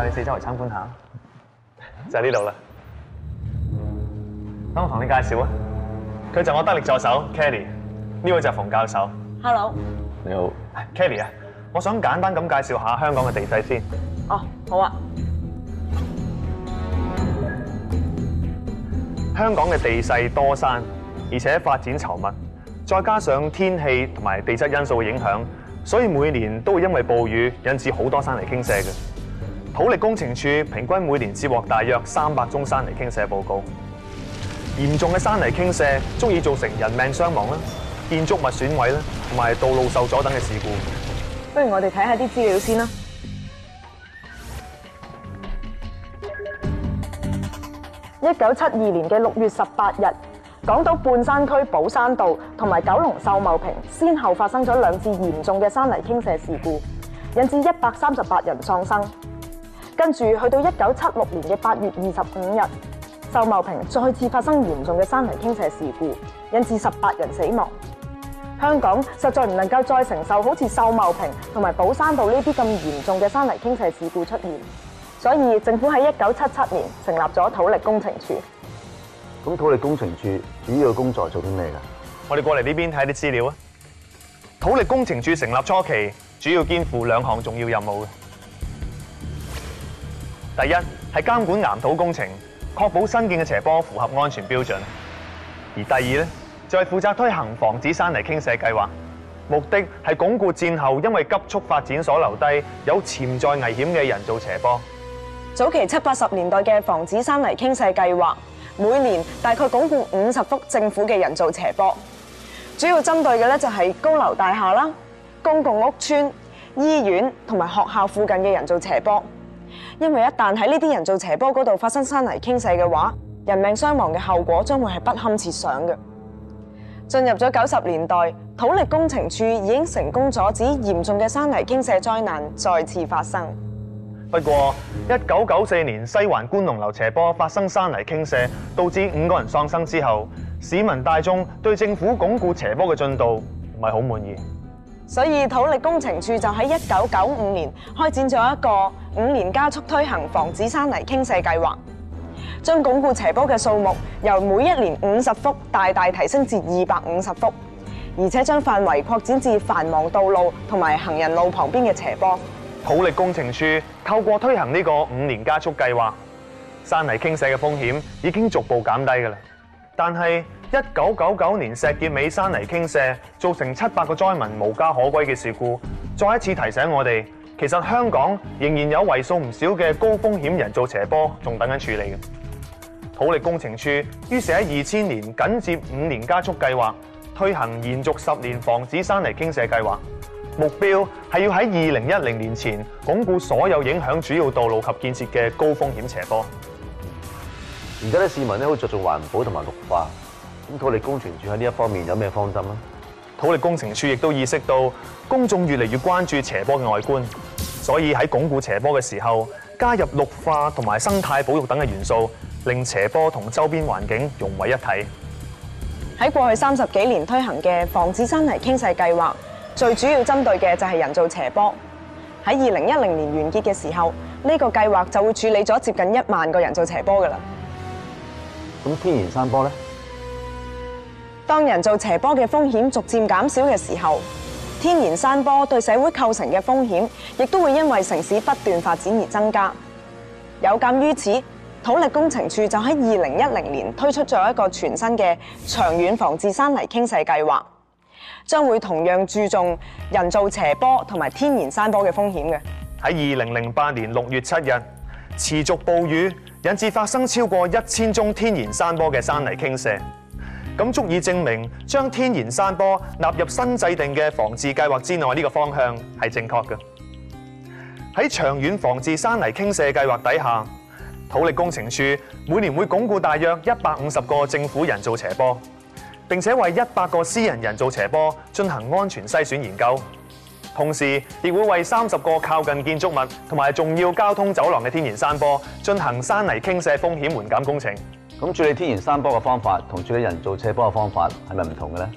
我帶你四周嚟參觀下，就係呢度啦。等我同你介紹啊，佢就我得力助手 Kelly，呢位就係馮教授。Hello，你好，Kelly 啊，我想簡單咁介紹下香港嘅地勢先。哦，好啊，香港嘅地勢多山，而且發展稠密，再加上天氣同埋地質因素嘅影響，所以每年都會因為暴雨引致好多山泥傾瀉嘅。土力工程處平均每年接獲大約三百宗山泥傾瀉報告，嚴重嘅山泥傾瀉足以造成人命傷亡啦、建築物損毀啦，同埋道路受阻等嘅事故。不如我哋睇下啲資料先啦。一九七二年嘅六月十八日，港島半山區寶山道同埋九龍秀茂坪先後發生咗兩次嚴重嘅山泥傾瀉事故，引致一百三十八人喪生。跟住去到一九七六年嘅八月二十五日，秀茂坪再次发生严重嘅山泥倾泻事故，引致十八人死亡。香港实在唔能够再承受好似秀茂坪同埋宝山道呢啲咁严重嘅山泥倾泻事故出现，所以政府喺一九七七年成立咗土力工程处。咁土力工程处主要嘅工作做啲咩㗎？我哋过嚟呢边睇啲资料啊。土力工程处成立初期，主要肩负两项重要任务嘅。第一係監管岩土工程，確保新建嘅斜坡符合安全標準；而第二咧就係負責推行防止山泥傾瀉計劃，目的係鞏固戰後因為急速發展所留低有潛在危險嘅人造斜坡。早期七八十年代嘅防止山泥傾瀉計劃，每年大概鞏固五十幅政府嘅人造斜坡，主要針對嘅咧就係高樓大廈啦、公共屋邨、醫院同埋學校附近嘅人造斜坡。因為一旦喺呢啲人造斜坡嗰度發生山泥傾瀉嘅話，人命傷亡嘅後果將會係不堪設想嘅。進入咗九十年代，土力工程處已經成功阻止嚴重嘅山泥傾瀉災難再次發生。不過，一九九四年西環觀龍樓斜坡發生山泥傾瀉，導致五個人喪生之後，市民大眾對政府鞏固斜坡嘅進度唔係好滿意。所以土力工程處就喺一九九五年開展咗一個五年加速推行防止山泥傾瀉計劃，將鞏固斜坡嘅數目由每一年五十幅大大提升至二百五十幅，而且將範圍擴展至繁忙道路同埋行人路旁邊嘅斜坡。土力工程處透過推行呢個五年加速計劃，山泥傾瀉嘅風險已經逐步減低㗎啦。但係一九九九年石硤尾山泥傾瀉造成七百個災民無家可歸嘅事故，再一次提醒我哋，其實香港仍然有為數唔少嘅高風險人造斜坡仲等緊處理嘅。土力工程處於是喺二千年緊接五年加速計劃，推行延續十年防止山泥傾瀉計劃。目標係要喺二零一零年前鞏固所有影響主要道路及建設嘅高風險斜坡。而家啲市民咧好着重環保同埋綠化，咁土力工程處喺呢一方面有咩方針啊？土力工程處亦都意識到公眾越嚟越關注斜坡嘅外觀，所以喺鞏固斜坡嘅時候，加入綠化同埋生態保育等嘅元素，令斜坡同周邊環境融為一體。喺過去三十幾年推行嘅防止山泥傾瀉計劃，最主要針對嘅就係人造斜坡。喺二零一零年完結嘅時候，呢、個計劃就會處理咗接近一萬個人造斜坡㗎啦。咁天然山坡咧？當人造斜坡嘅風險逐漸減少嘅時候，天然山坡對社會構成嘅風險，亦都會因為城市不斷發展而增加。有鑑於此，土力工程處就喺二零一零年推出咗一個全新嘅長遠防治山泥傾瀉計劃，將會同樣注重人造斜坡同埋天然山坡嘅風險嘅。喺二零零八年六月七日，持續暴雨引致發生超過一千宗天然山坡嘅山泥傾瀉，咁足以證明將天然山坡納入新制定嘅防治計劃之內呢個方向係正確嘅。喺長遠防治山泥傾瀉計劃底下，土力工程處每年會鞏固大約一百五十個政府人造斜坡，並且為一百個私人人造斜坡進行安全篩選研究。同時，亦會為三十個靠近建築物同埋重要交通走廊嘅天然山坡進行山泥傾瀉風險緩減工程。咁處理天然山坡嘅方法同處理人造斜坡嘅方法係咪唔同嘅咧？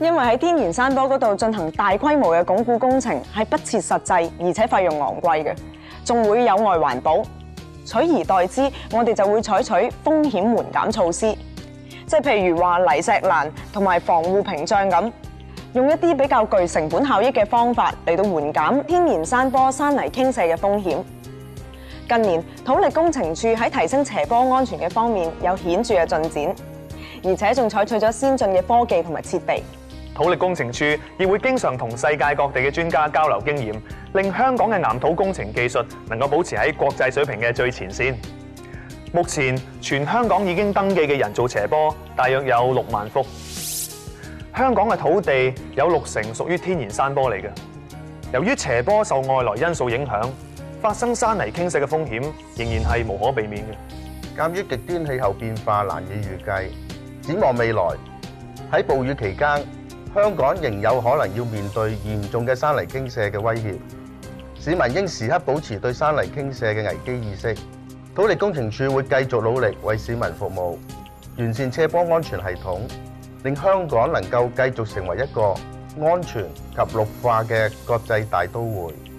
因為喺天然山坡嗰度進行大規模嘅鞏固工程係不切實際，而且費用昂貴嘅，仲會有礙環保。取而代之，我哋就會採取風險緩減措施，即係譬如話泥石欄同埋防護屏障咁，用一啲比較具成本效益嘅方法嚟到緩減天然山坡山泥傾瀉嘅風險。近年土力工程處喺提升斜坡安全嘅方面有顯著嘅進展，而且仲採取咗先進嘅科技同埋設備。土力工程處亦會經常同世界各地嘅專家交流經驗，令香港嘅岩土工程技術能夠保持喺國際水平嘅最前線。目前全香港已經登記嘅人造斜坡大約有六萬幅。香港嘅土地有六成屬於天然山坡嚟嘅。由於斜坡受外來因素影響，發生山泥傾瀉嘅風險仍然係無可避免嘅。鑑於極端氣候變化難以預計，展望未來喺暴雨期間，香港仍有可能要面對嚴重嘅山泥傾瀉嘅威脅。市民應時刻保持對山泥傾瀉嘅危機意識。土力工程處會繼續努力為市民服務，完善斜坡安全系統，令香港能夠繼續成為一個安全及綠化嘅國際大都會。